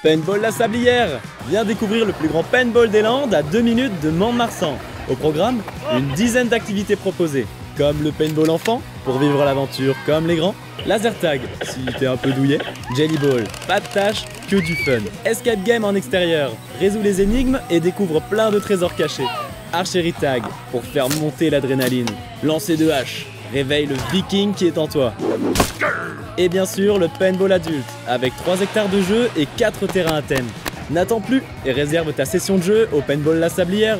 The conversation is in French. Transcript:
Paintball La Sablière. Viens découvrir le plus grand paintball des Landes à 2 minutes de Mont-de-Marsan. Au programme, une dizaine d'activités proposées, comme le paintball enfant, pour vivre l'aventure comme les grands, laser tag, si t'es un peu douillet, jelly ball, pas de tâches, que du fun, escape game en extérieur, résous les énigmes et découvre plein de trésors cachés, archery tag, pour faire monter l'adrénaline, lancer de hache, réveille le viking qui est en toi. Et bien sûr, le paintball adulte, avec 3 hectares de jeu et 4 terrains à thème. N'attends plus et réserve ta session de jeu au Paintball La Sablière.